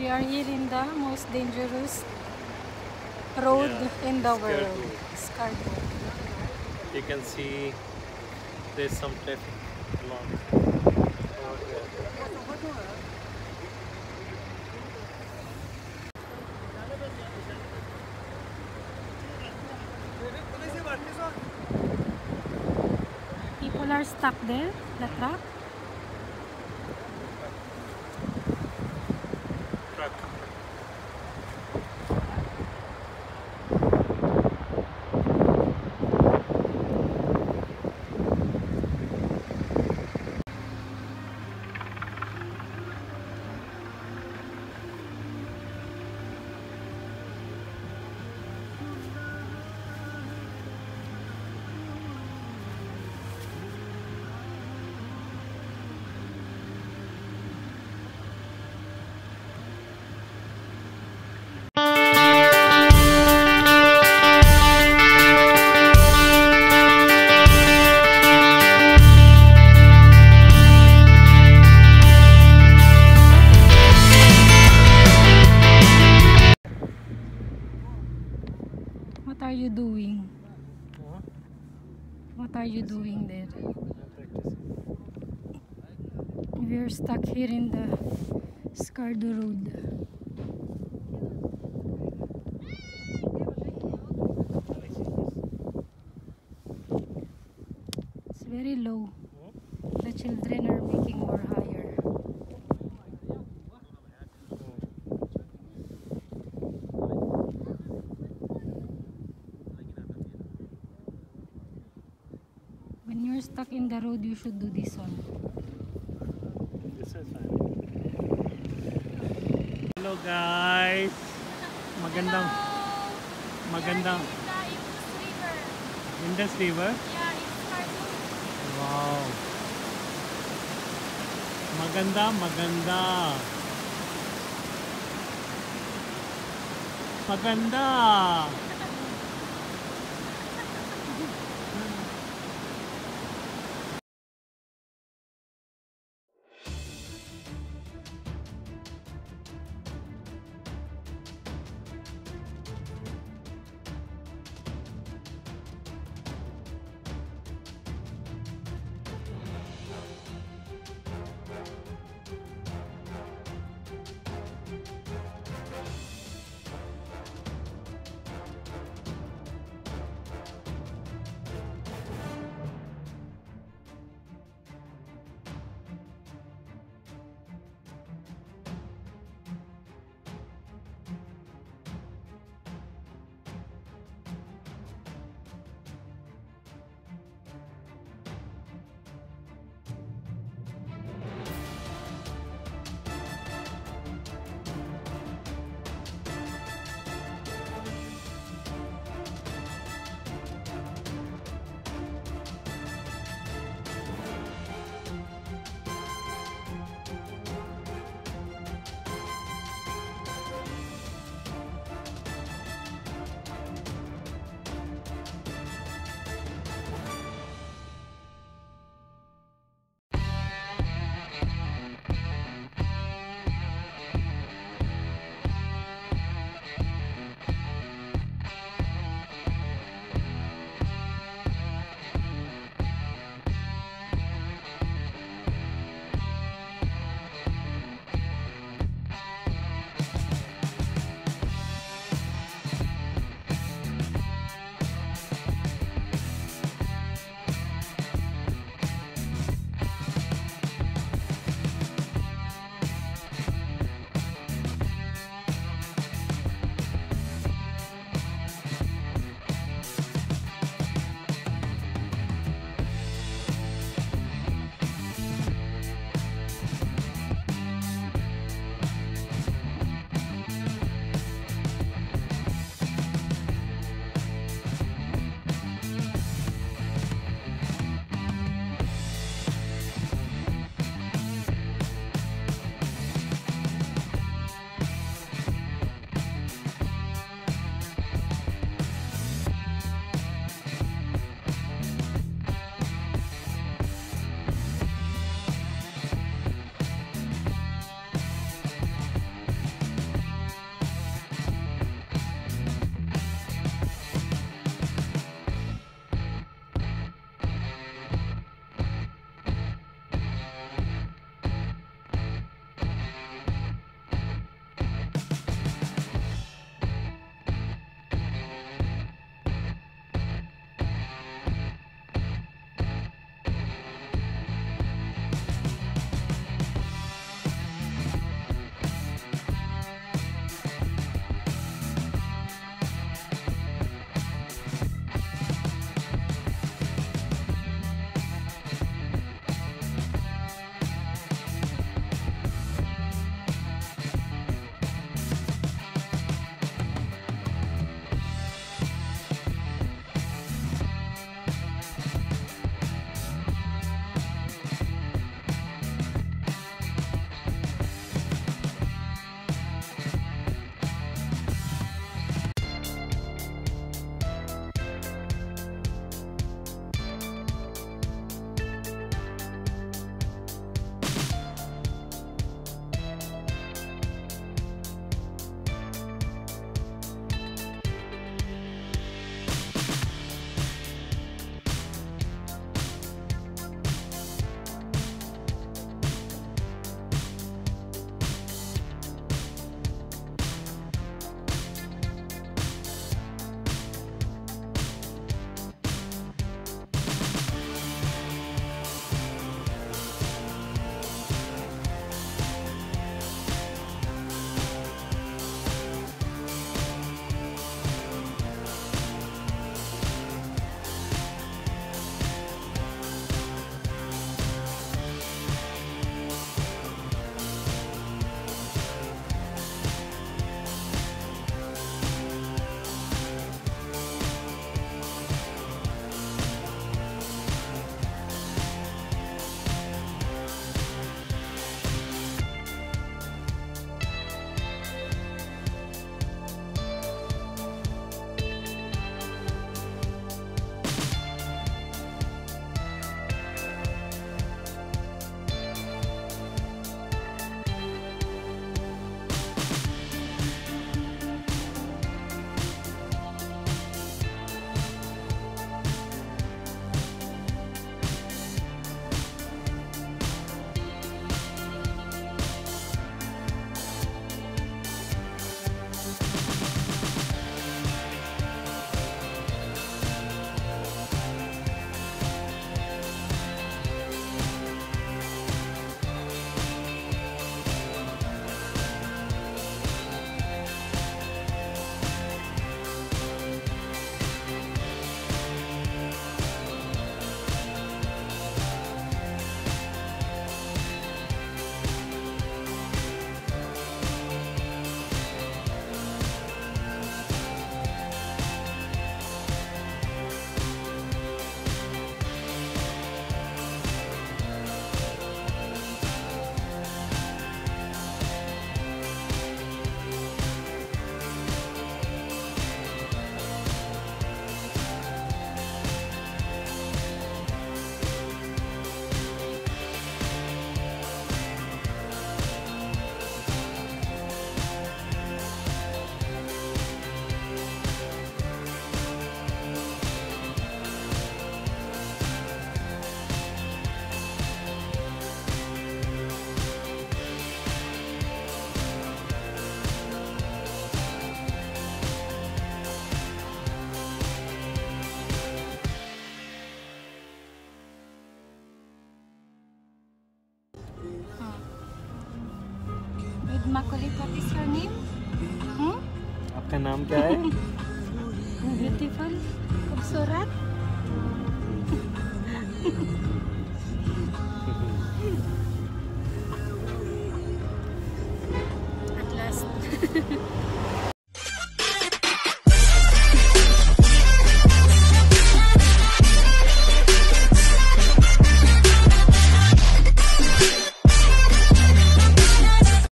We are here in the most dangerous road Yeah, in the Scarecrow. world. Scarecrow. You can see there's some traffic along. People are stuck there, the. Truck. What are you doing there? We're stuck here in the Skardu Road. It's very low. The children are making more stuck in the road, you should do this one. This is fine. Hello guys. Magandang magandang Indus River. Wow. Maganda, maganda. Maganda. Immaculate, what is your name? Hmm? आपका नाम क्या है Beautiful. खूबसूरत.